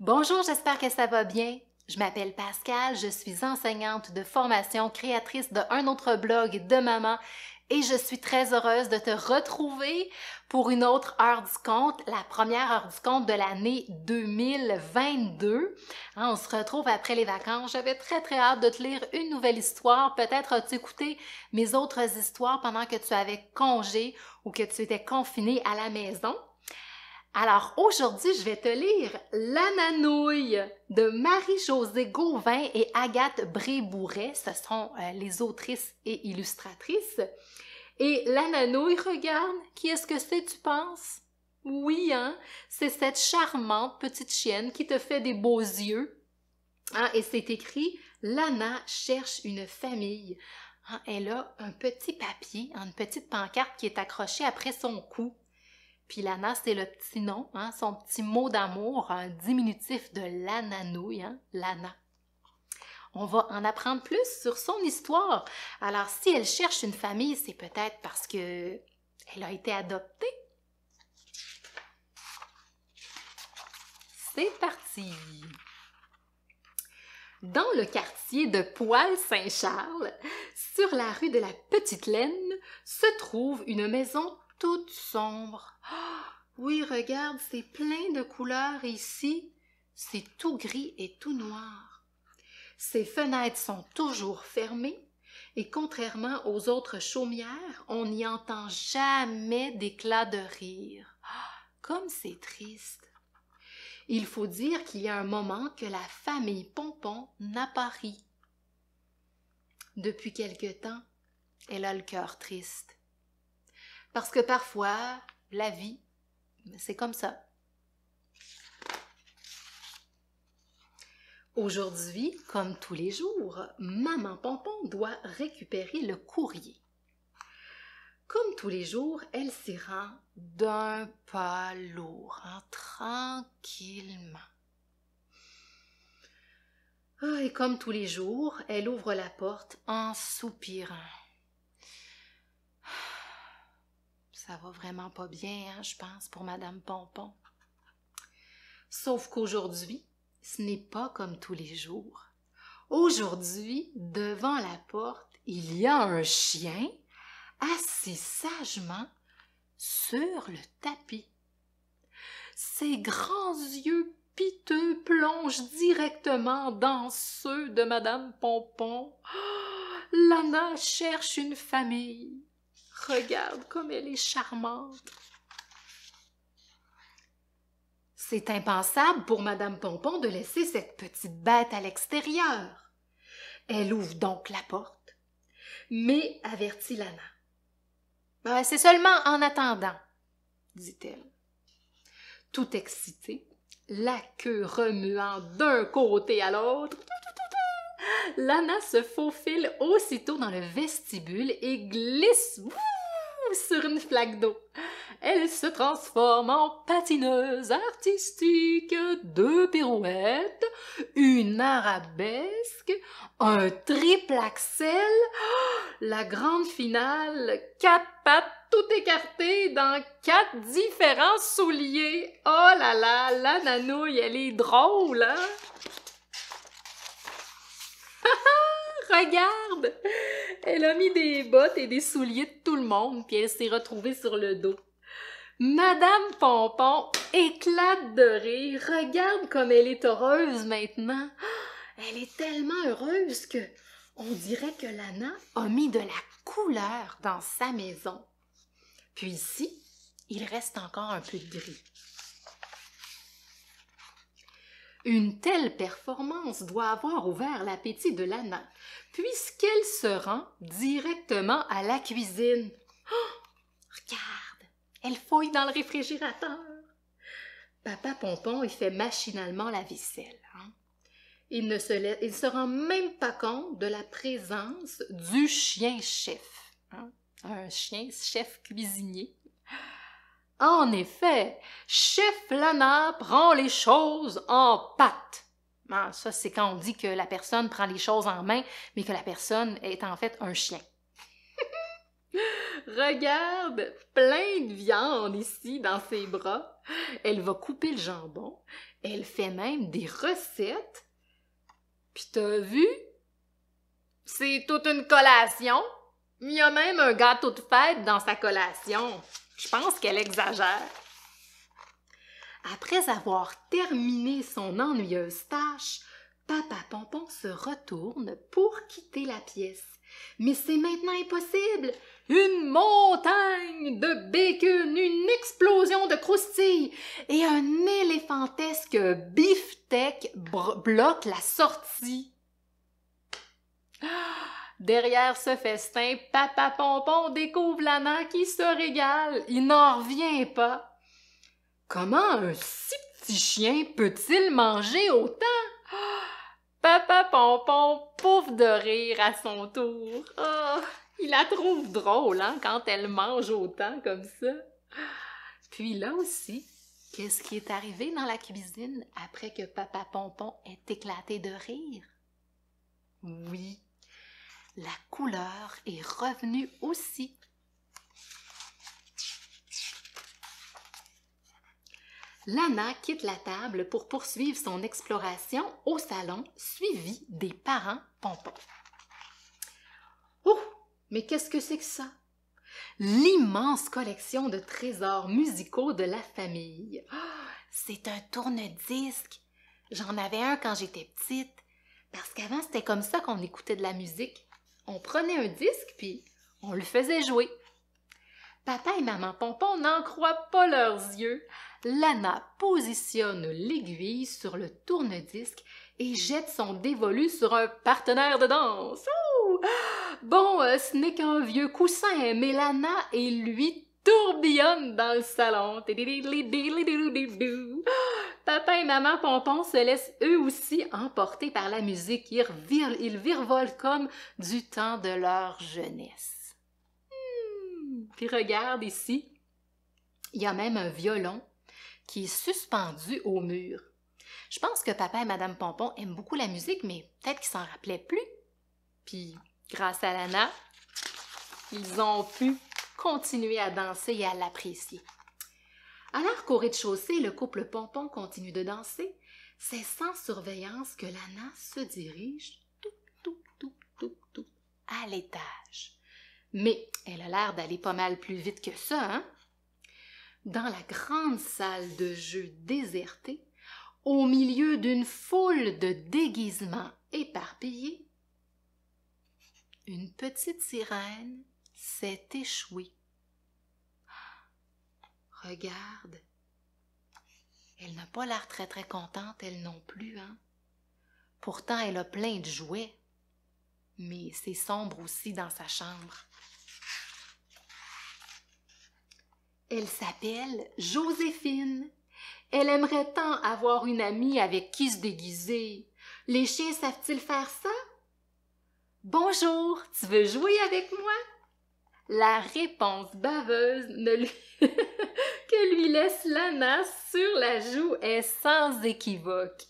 Bonjour, j'espère que ça va bien. Je m'appelle Pascal, je suis enseignante de formation, créatrice de un autre blog de maman et je suis très heureuse de te retrouver pour une autre heure du compte, la première heure du compte de l'année 2022. Hein, on se retrouve après les vacances. J'avais très très hâte de te lire une nouvelle histoire. Peut-être as-tu écouté mes autres histoires pendant que tu avais congé ou que tu étais confiné à la maison. Alors aujourd'hui, je vais te lire L'Ananouille de Marie-Josée Gauvin et Agathe Brébouret. Ce sont euh, les autrices et illustratrices. Et L'Ananouille, regarde, qui est-ce que c'est, tu penses? Oui, hein? C'est cette charmante petite chienne qui te fait des beaux yeux. Hein? Et c'est écrit Lana cherche une famille. Hein? Elle a un petit papier, une petite pancarte qui est accrochée après son cou. Puis Lana, c'est le petit nom, hein, son petit mot d'amour, un diminutif de l'ananouille, hein, Lana. On va en apprendre plus sur son histoire. Alors, si elle cherche une famille, c'est peut-être parce que elle a été adoptée. C'est parti. Dans le quartier de Poil-Saint-Charles, sur la rue de la Petite Laine, se trouve une maison toute sombre. Oui, regarde, c'est plein de couleurs ici. C'est tout gris et tout noir. Ses fenêtres sont toujours fermées et contrairement aux autres chaumières, on n'y entend jamais d'éclat de rire. Comme c'est triste. Il faut dire qu'il y a un moment que la famille Pompon n'a pas ri. Depuis quelque temps, elle a le cœur triste. Parce que parfois, la vie, c'est comme ça. Aujourd'hui, comme tous les jours, maman Pompon doit récupérer le courrier. Comme tous les jours, elle s'y rend d'un pas lourd, hein, tranquillement. Ah, et comme tous les jours, elle ouvre la porte en soupirant. Ça va vraiment pas bien, hein, je pense, pour Madame Pompon. Sauf qu'aujourd'hui, ce n'est pas comme tous les jours. Aujourd'hui, devant la porte, il y a un chien assis sagement sur le tapis. Ses grands yeux piteux plongent directement dans ceux de Madame Pompon. Oh, Lana cherche une famille. Regarde comme elle est charmante. C'est impensable pour Madame Pompon de laisser cette petite bête à l'extérieur. Elle ouvre donc la porte, mais avertit Lana. Ben, c'est seulement en attendant, dit-elle. Tout excitée, la queue remuant d'un côté à l'autre, Lana se faufile aussitôt dans le vestibule et glisse sur une flaque d'eau. Elle se transforme en patineuse artistique, deux pirouettes, une arabesque, un triple axel, la grande finale, quatre pattes tout écartées dans quatre différents souliers. Oh là là, la nanouille, elle est drôle, hein? Regarde! Elle a mis des bottes et des souliers de tout le monde, puis elle s'est retrouvée sur le dos. Madame Pompon éclate de rire. Regarde comme elle est heureuse maintenant. Elle est tellement heureuse que on dirait que Lana a mis de la couleur dans sa maison. Puis ici, il reste encore un peu de gris. Une telle performance doit avoir ouvert l'appétit de Lana, puisqu'elle se rend directement à la cuisine. Oh, regarde, elle fouille dans le réfrigérateur. Papa Pompon y fait machinalement la vaisselle. Hein. Il ne se, rend même pas compte de la présence du chien chef. Hein. Un chien chef cuisinier. En effet, Chef Lana prend les choses en patte. Ah, ça, c'est quand on dit que la personne prend les choses en main, mais que la personne est en fait un chien. Regarde, plein de viande ici dans ses bras. Elle va couper le jambon Elle fait même des recettes. Puis t'as vu? C'est toute une collation. Il y a même un gâteau de fête dans sa collation. Je pense qu'elle exagère. Après avoir terminé son ennuyeuse tâche, Papa Pompon se retourne pour quitter la pièce. Mais c'est maintenant impossible. Une montagne de bacon, une explosion de croustilles et un éléphantesque beefsteak bloque la sortie. Derrière ce festin, Papa Pompon découvre Lana qui se régale. Il n'en revient pas. Comment un si petit chien peut-il manger autant? Papa Pompon pouffe de rire à son tour. Oh, il la trouve drôle, hein, quand elle mange autant comme ça. Puis là aussi, qu'est-ce qui est arrivé dans la cuisine après que Papa Pompon ait éclaté de rire? Oui, la couleur est revenue aussi. Lana quitte la table pour poursuivre son exploration au salon, suivie des parents pompons. Oh, mais qu'est-ce que c'est que ça? L'immense collection de trésors musicaux de la famille. Oh, c'est un tourne-disque. J'en avais un quand j'étais petite, parce qu'avant c'était comme ça qu'on écoutait de la musique. On prenait un disque puis on le faisait jouer. Papa et maman Pompon n'en croient pas leurs yeux. Lana positionne l'aiguille sur le tourne-disque et jette son dévolu sur un partenaire de danse. Bon, euh, ce n'est qu'un vieux coussin, mais Lana et lui tourbillonnent dans le salon. Papa et maman Pompon se laissent eux aussi emporter par la musique. Ils, ils virevolent comme du temps de leur jeunesse. Hmm. Puis regarde ici, il y a même un violon qui est suspendu au mur. Je pense que papa et madame Pompon aiment beaucoup la musique, mais peut-être qu'ils s'en rappelaient plus. Puis, grâce à Lana, ils ont pu continuer à danser et à l'apprécier. Alors qu'au rez-de-chaussée, le couple Pompon continue de danser, c'est sans surveillance que Lana se dirige tout, tout, tout, tout, tout à l'étage. Mais elle a l'air d'aller pas mal plus vite que ça, hein? dans la grande salle de jeu désertée, au milieu d'une foule de déguisements éparpillés, une petite sirène s'est échouée. Regarde, elle n'a pas l'air très très contente, elle non plus, hein. Pourtant, elle a plein de jouets, mais c'est sombre aussi dans sa chambre. Elle s'appelle Joséphine. Elle aimerait tant avoir une amie avec qui se déguiser. Les chiens savent-ils faire ça? Bonjour, tu veux jouer avec moi? La réponse baveuse ne lui... lui laisse Lana sur la joue est sans équivoque.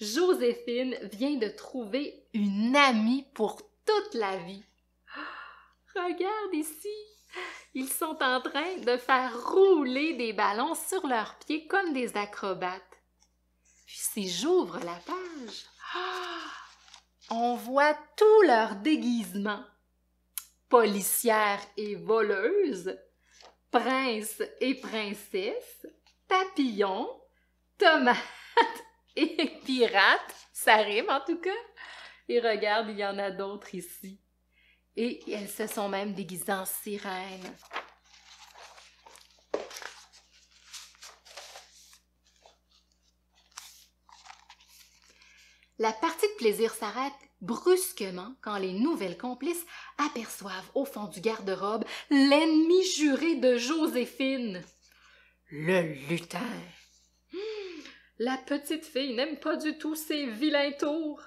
Joséphine vient de trouver une amie pour toute la vie. Regarde ici, ils sont en train de faire rouler des ballons sur leurs pieds comme des acrobates. Puis si j'ouvre la page, on voit tout leur déguisement. Policière et voleuse, prince et princesse, papillon, tomate et pirate, ça rime en tout cas. Et regarde, il y en a d'autres ici et elles se sont même déguisées en sirènes. La partie de plaisir s'arrête brusquement quand les nouvelles complices aperçoivent au fond du garde-robe l'ennemi juré de Joséphine. Le lutin. Hmm, la petite fille n'aime pas du tout ces vilains tours.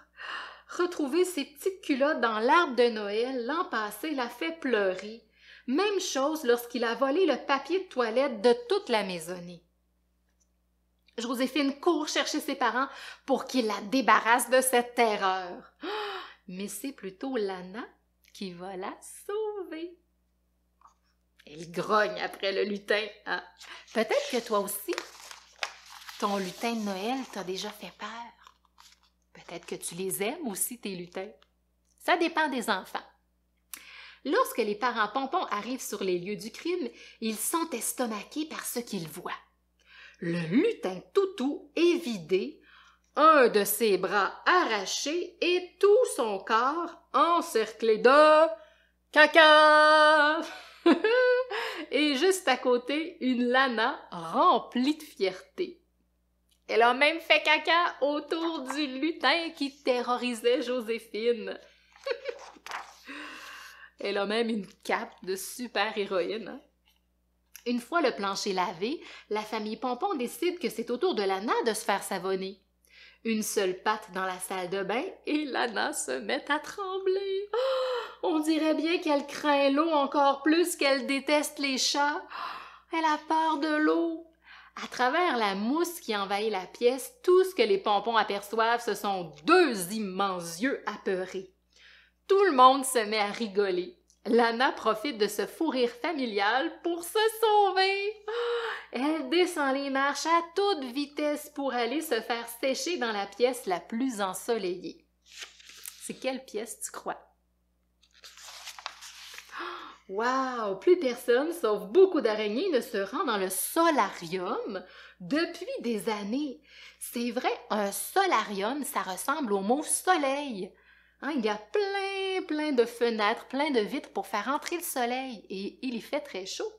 Retrouver ses petites culottes dans l'arbre de Noël l'an passé l'a fait pleurer. Même chose lorsqu'il a volé le papier de toilette de toute la maisonnée. Joséphine court chercher ses parents pour qu'ils la débarrassent de cette terreur. Mais c'est plutôt Lana qui va la sauver. Elle grogne après le lutin. Ah, peut-être que toi aussi, Ton lutin de Noël t'a déjà fait peur. Peut-être que tu les aimes aussi, tes lutins. Ça dépend des enfants. Lorsque les parents pompons arrivent sur les lieux du crime, ils sont estomaqués par ce qu'ils voient. Le lutin toutou est vidé, un de ses bras arraché et tout son corps encerclé de caca. et juste à côté, une Lana remplie de fierté. Elle a même fait caca autour du lutin qui terrorisait Joséphine. Elle a même une cape de super-héroïne. Hein. Une fois le plancher lavé, la famille Pompon décide que c'est au tour de Lana de se faire savonner. Une seule patte dans la salle de bain et Lana se met à trembler. Oh, on dirait bien qu'elle craint l'eau encore plus qu'elle déteste les chats. Elle a peur de l'eau. À travers la mousse qui envahit la pièce, tout ce que les pompons aperçoivent, ce sont deux immenses yeux apeurés. Tout le monde se met à rigoler. Lana profite de ce fou rire familial pour se sauver. Elle descend les marches à toute vitesse pour aller se faire sécher dans la pièce la plus ensoleillée. C'est quelle pièce tu crois? Wow! Plus personne, sauf beaucoup d'araignées, ne se rend dans le solarium depuis des années. C'est vrai, un solarium, ça ressemble au mot soleil. Hein, il y a plein, plein de fenêtres, plein de vitres pour faire entrer le soleil et il y fait très chaud.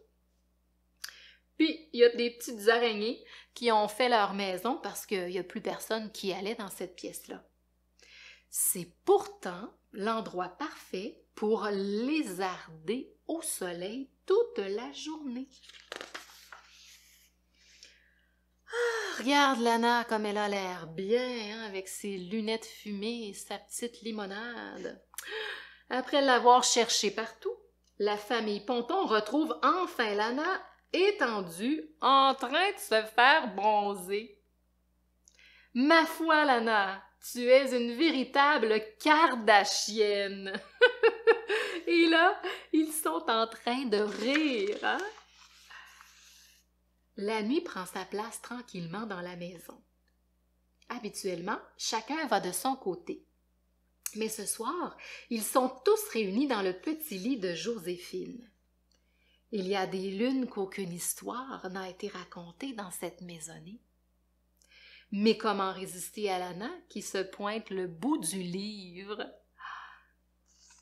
Puis, il y a des petites araignées qui ont fait leur maison parce qu'il n'y a plus personne qui allait dans cette pièce-là. C'est pourtant l'endroit parfait pour lézarder au soleil toute la journée. Regarde Lana comme elle a l'air bien hein, avec ses lunettes fumées et sa petite limonade. Après l'avoir cherchée partout, la famille Ponton retrouve enfin Lana étendue en train de se faire bronzer. Ma foi, Lana, tu es une véritable Kardashienne. Et là, ils sont en train de rire. Hein? La nuit prend sa place tranquillement dans la maison. Habituellement, chacun va de son côté. Mais ce soir, ils sont tous réunis dans le petit lit de Joséphine. Il y a des lunes qu'aucune histoire n'a été racontée dans cette maisonnée. Mais comment résister à Lana qui se pointe le bout du livre?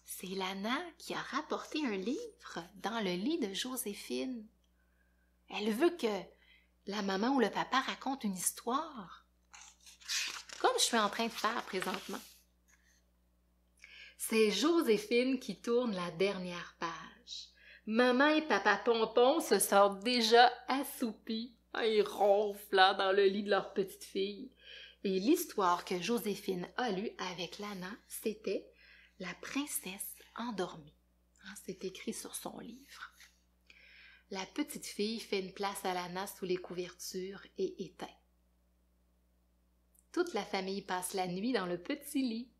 C'est Lana qui a rapporté un livre dans le lit de Joséphine. Elle veut que la maman ou le papa raconte une histoire, comme je suis en train de faire présentement. C'est Joséphine qui tourne la dernière page. Maman et papa Pompon se sortent déjà assoupis. Ils ronflent dans le lit de leur petite fille. Et l'histoire que Joséphine a lue avec Lana, c'était La princesse endormie. Hein, c'est écrit sur son livre. La petite fille fait une place à Lana sous les couvertures et éteint. Toute la famille passe la nuit dans le petit lit,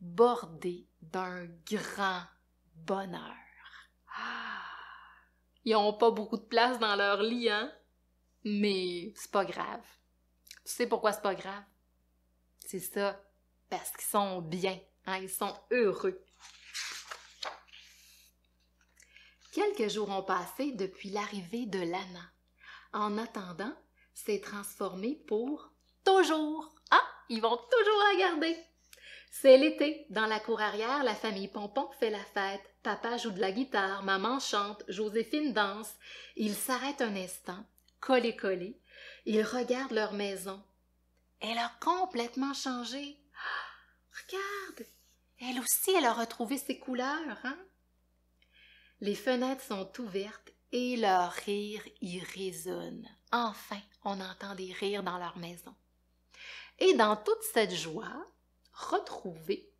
bordé d'un grand bonheur. Ah! Ils n'ont pas beaucoup de place dans leur lit, hein? Mais c'est pas grave. Tu sais pourquoi c'est pas grave? C'est ça, parce qu'ils sont bien, hein? ils sont heureux. Quelques jours ont passé depuis l'arrivée de Lana. En attendant, c'est transformé pour toujours. Ah, ils vont toujours la garder. C'est l'été. Dans la cour arrière, la famille Pompon fait la fête. Papa joue de la guitare, maman chante, Joséphine danse. Ils s'arrêtent un instant, collés collés. Ils regardent leur maison. Elle a complètement changé. Ah, regarde, elle aussi, elle a retrouvé ses couleurs, hein? Les fenêtres sont ouvertes et leur rire y résonne. Enfin, on entend des rires dans leur maison. Et dans toute cette joie, retrouvée,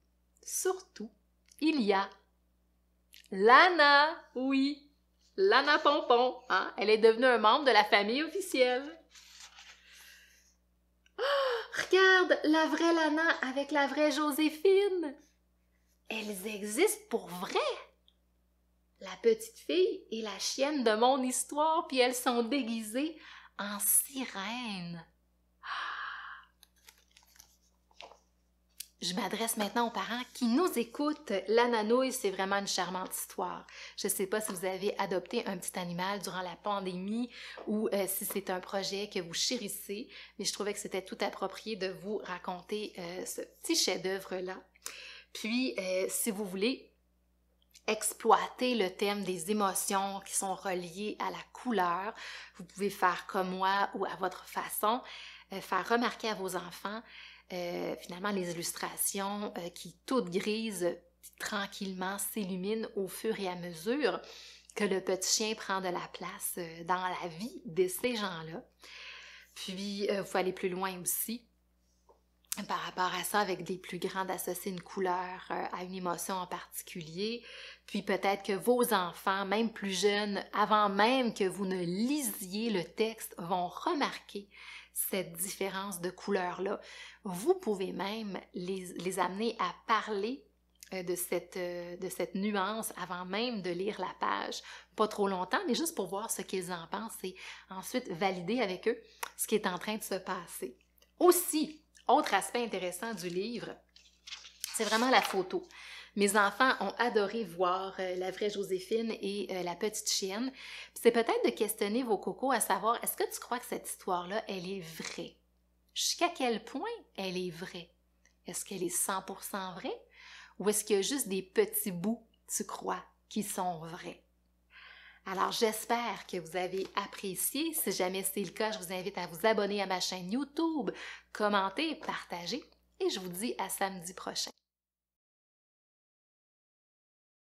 surtout, il y a Lana, oui, Lana Pompon, hein? elle est devenue un membre de la famille officielle. Oh, regarde, la vraie Lana avec la vraie Joséphine. Elles existent pour vrai la petite fille et la chienne de mon histoire, puis elles sont déguisées en sirène. Je m'adresse maintenant aux parents qui nous écoutent. L'ananouille, c'est vraiment une charmante histoire. Je ne sais pas si vous avez adopté un petit animal durant la pandémie ou euh, si c'est un projet que vous chérissez, mais je trouvais que c'était tout approprié de vous raconter euh, ce petit chef-d'œuvre-là. Puis, euh, si vous voulez exploiter le thème des émotions qui sont reliées à la couleur, vous pouvez faire comme moi ou à votre façon, faire remarquer à vos enfants euh, finalement les illustrations euh, qui toutes grises tranquillement s'illuminent au fur et à mesure que le petit chien prend de la place euh, dans la vie de ces gens-là. Puis, il faut aller plus loin aussi par rapport à ça, avec des plus grands, d'associer une couleur à une émotion en particulier. Puis peut-être que vos enfants, même plus jeunes, avant même que vous ne lisiez le texte, vont remarquer cette différence de couleur-là. Vous pouvez même les, amener à parler euh, de cette, euh, de cette nuance avant même de lire la page. Pas trop longtemps, mais juste pour voir ce qu'ils en pensent et ensuite valider avec eux ce qui est en train de se passer. Aussi, autre aspect intéressant du livre, c'est vraiment la photo. Mes enfants ont adoré voir euh, la vraie Joséphine et euh, la petite chienne. C'est peut-être de questionner vos cocos à savoir est-ce que tu crois que cette histoire-là, elle est vraie? Jusqu'à quel point elle est vraie? Est-ce qu'elle est 100% vraie? Ou est-ce qu'il y a juste des petits bouts, tu crois, qui sont vrais? Alors j'espère que vous avez apprécié. Si jamais c'est le cas, je vous invite à vous abonner à ma chaîne YouTube, commenter, partager et je vous dis à samedi prochain.